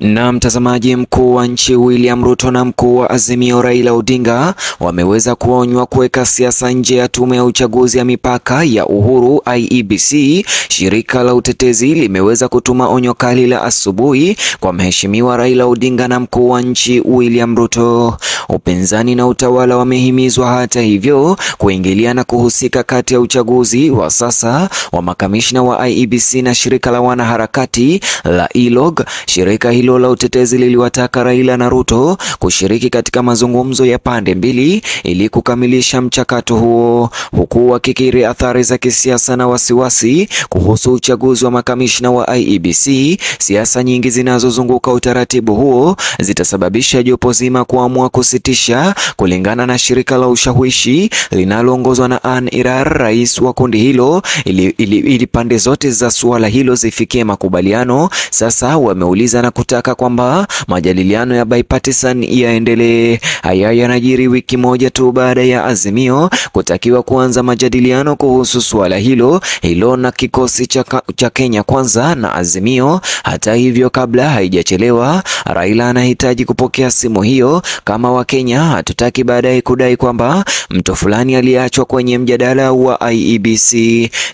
Na mtazamaji, mkuu wa nchi William Ruto na mkuu wa Azimio Raila Odinga wameweza kuonywa kuweka siasa nje ya tume ya uchaguzi ya mipaka ya Uhuru IEBC. Shirika la utetezi limeweza kutuma onyo kali la asubuhi kwa mheshimiwa Raila Odinga na mkuu wa nchi William Ruto. Upinzani na utawala wamehimizwa hata hivyo kuingilia na kuhusika kati ya uchaguzi wa sasa wa makamishna wa IEBC na shirika la wanaharakati la ILOG. Shirika hilo la utetezi liliwataka Raila na Ruto kushiriki katika mazungumzo ya pande mbili ili kukamilisha mchakato huo, huku wakikiri athari za kisiasa na wasiwasi kuhusu uchaguzi wa makamishna wa IEBC. Siasa nyingi zinazozunguka utaratibu huo zitasababisha jopo zima kuamua kusitisha, kulingana na shirika la ushawishi linaloongozwa na Ann Irar, rais wa kundi hilo, ili, ili, ili pande zote za suala hilo zifikie makubaliano. Sasa wameuliza na kutaka kwamba majadiliano ya bipartisan yaendelee. Haya yanajiri wiki moja tu baada ya Azimio kutakiwa kuanza majadiliano kuhusu suala hilo hilo na kikosi cha, cha Kenya Kwanza na Azimio. Hata hivyo, kabla haijachelewa, Raila anahitaji kupokea simu hiyo kama Wakenya hatutaki baadaye kudai kwamba mtu fulani aliachwa kwenye mjadala wa IEBC.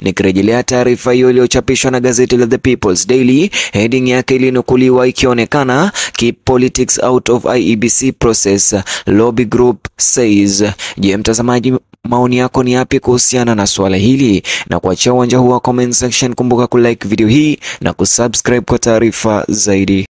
Nikirejelea taarifa hiyo iliyochapishwa na gazeti la The People's Daily, heading yake ilinukuliwa ikionekana keep politics out of IEBC process lobby group says. Je, mtazamaji, maoni yako ni yapi kuhusiana na suala hili? Na kuachia uwanja huu wa comment section, kumbuka kulike video hii na kusubscribe kwa taarifa zaidi.